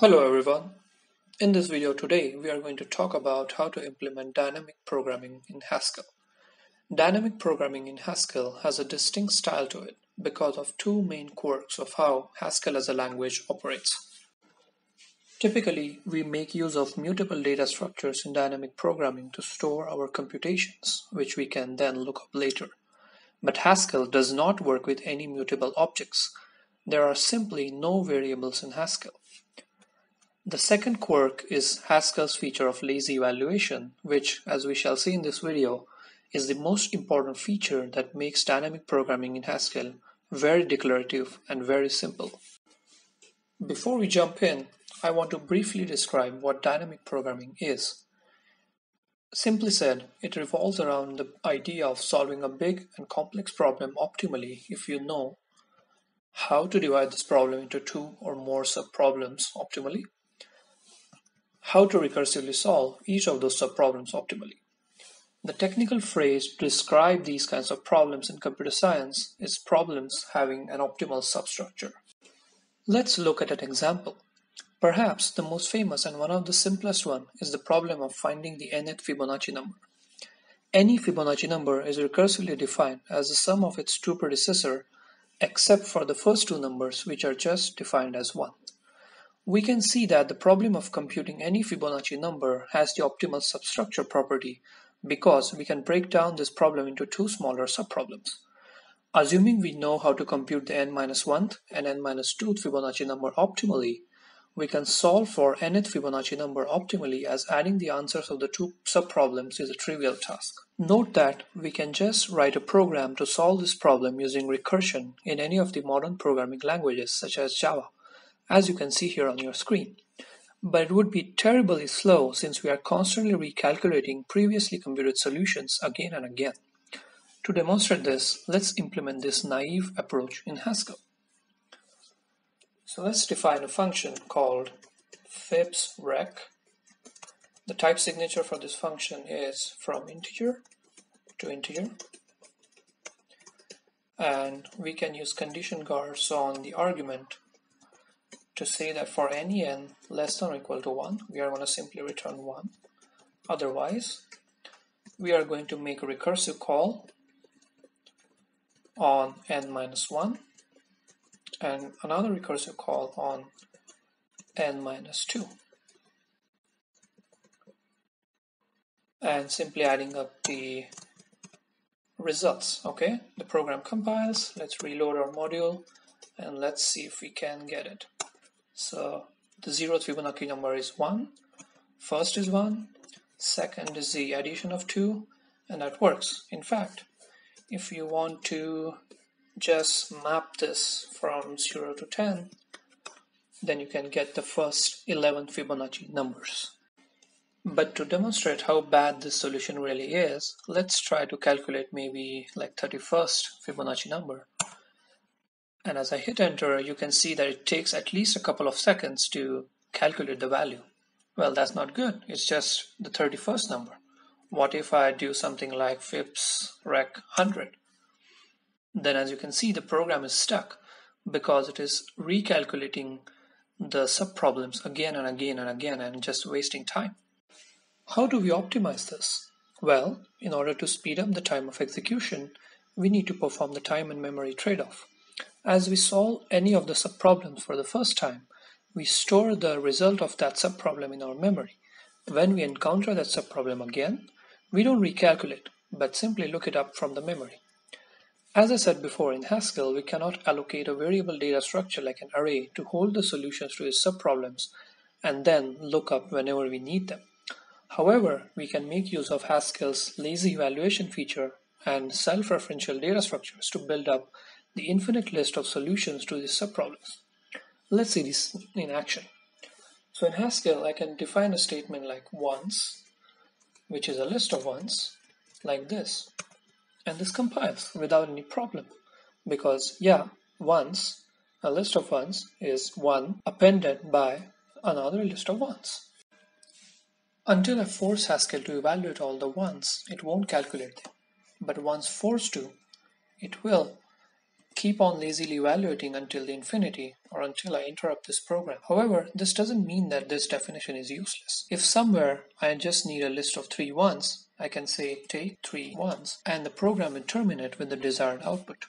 Hello everyone. In this video today we are going to talk about how to implement dynamic programming in Haskell. Dynamic programming in Haskell has a distinct style to it because of two main quirks of how Haskell as a language operates. Typically, we make use of mutable data structures in dynamic programming to store our computations, which we can then look up later. But Haskell does not work with any mutable objects. There are simply no variables in Haskell. The second quirk is Haskell's feature of lazy evaluation, which, as we shall see in this video, is the most important feature that makes dynamic programming in Haskell very declarative and very simple. Before we jump in, I want to briefly describe what dynamic programming is. Simply said, it revolves around the idea of solving a big and complex problem optimally if you know how to divide this problem into two or more subproblems optimally how to recursively solve each of those subproblems optimally. The technical phrase to describe these kinds of problems in computer science is problems having an optimal substructure. Let's look at an example. Perhaps the most famous and one of the simplest one is the problem of finding the nth Fibonacci number. Any Fibonacci number is recursively defined as the sum of its two predecessors except for the first two numbers which are just defined as 1. We can see that the problem of computing any Fibonacci number has the optimal substructure property because we can break down this problem into two smaller subproblems. Assuming we know how to compute the n-1th and n-2th Fibonacci number optimally, we can solve for nth Fibonacci number optimally as adding the answers of the two subproblems is a trivial task. Note that we can just write a program to solve this problem using recursion in any of the modern programming languages such as Java as you can see here on your screen. But it would be terribly slow since we are constantly recalculating previously computed solutions again and again. To demonstrate this, let's implement this naive approach in Haskell. So let's define a function called fibsrec. The type signature for this function is from integer to integer. And we can use condition guards on the argument to say that for any n less than or equal to 1, we are going to simply return 1. Otherwise, we are going to make a recursive call on n minus 1 and another recursive call on n minus 2. And simply adding up the results, okay? The program compiles, let's reload our module, and let's see if we can get it. So the zeroth Fibonacci number is 1, first is 1, second is the addition of 2, and that works. In fact, if you want to just map this from 0 to 10, then you can get the first 11 Fibonacci numbers. But to demonstrate how bad this solution really is, let's try to calculate maybe like 31st Fibonacci number. And as I hit enter, you can see that it takes at least a couple of seconds to calculate the value. Well, that's not good. It's just the 31st number. What if I do something like fibs rec 100? Then as you can see, the program is stuck because it is recalculating the subproblems again and again and again and just wasting time. How do we optimize this? Well, in order to speed up the time of execution, we need to perform the time and memory trade-off. As we solve any of the subproblems for the first time, we store the result of that subproblem in our memory. When we encounter that subproblem again, we don't recalculate, but simply look it up from the memory. As I said before, in Haskell, we cannot allocate a variable data structure like an array to hold the solutions to its subproblems and then look up whenever we need them. However, we can make use of Haskell's lazy evaluation feature and self-referential data structures to build up the infinite list of solutions to these subproblems. Let's see this in action. So in Haskell, I can define a statement like ones, which is a list of ones, like this. And this compiles without any problem. Because, yeah, ones, a list of ones is one appended by another list of ones. Until I force Haskell to evaluate all the ones, it won't calculate them. But once forced to, it will keep on lazily evaluating until the infinity or until I interrupt this program. However, this doesn't mean that this definition is useless. If somewhere I just need a list of three ones, I can say take three ones and the program will terminate with the desired output.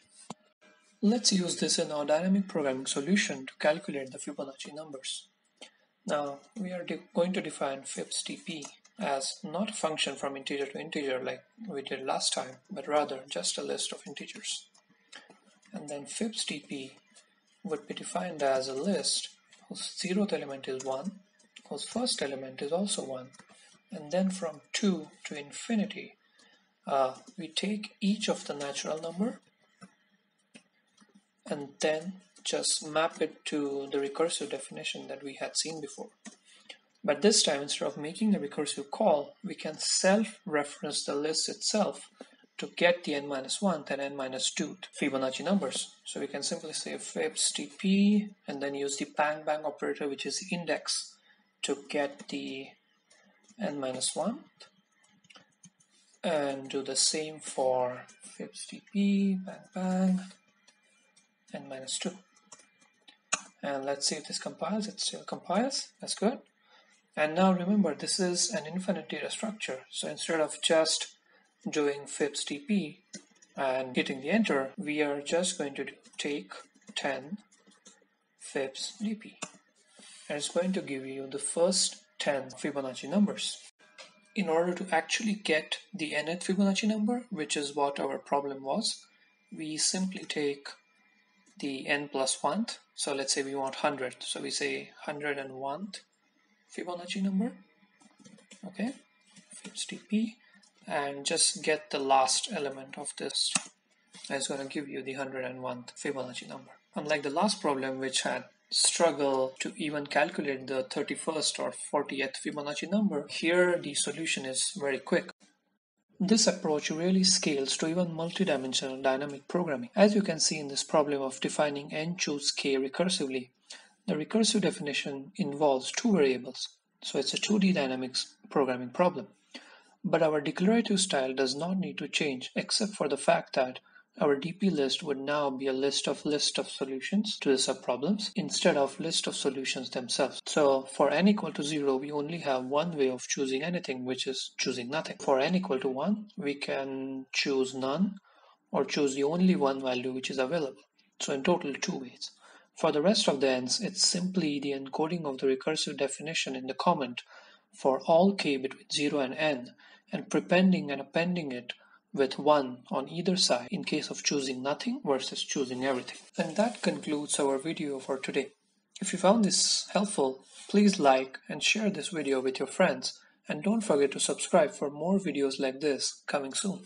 Let's use this in our dynamic programming solution to calculate the Fibonacci numbers. Now we are going to define fibstp as not a function from integer to integer like we did last time, but rather just a list of integers and then fibstp would be defined as a list whose zeroth element is 1, whose first element is also 1, and then from 2 to infinity, uh, we take each of the natural number and then just map it to the recursive definition that we had seen before. But this time, instead of making a recursive call, we can self-reference the list itself to get the n minus 1 and n minus 2 Fibonacci numbers. So we can simply say fibs tp and then use the bang bang operator which is index to get the n minus 1 and do the same for fibs tp bang bang n minus 2 and let's see if this compiles. It still compiles. That's good. And now remember this is an infinite data structure. So instead of just doing fibstp and hitting the enter, we are just going to take 10 fibstp and it's going to give you the first 10 Fibonacci numbers. In order to actually get the nth Fibonacci number, which is what our problem was, we simply take the n plus 1. So let's say we want 100. So we say 101 Fibonacci number. Okay, fibstp and just get the last element of this. It's going to give you the 101 Fibonacci number. Unlike the last problem which had struggle to even calculate the 31st or 40th Fibonacci number, here the solution is very quick. This approach really scales to even multidimensional dynamic programming. As you can see in this problem of defining n choose k recursively, the recursive definition involves two variables, so it's a 2D dynamics programming problem. But our declarative style does not need to change except for the fact that our DP list would now be a list of list of solutions to the subproblems instead of list of solutions themselves. So for n equal to 0, we only have one way of choosing anything, which is choosing nothing. For n equal to 1, we can choose none or choose the only one value which is available. So in total, two ways. For the rest of the n's, it's simply the encoding of the recursive definition in the comment for all k between 0 and n and prepending and appending it with 1 on either side in case of choosing nothing versus choosing everything. And that concludes our video for today. If you found this helpful, please like and share this video with your friends and don't forget to subscribe for more videos like this coming soon.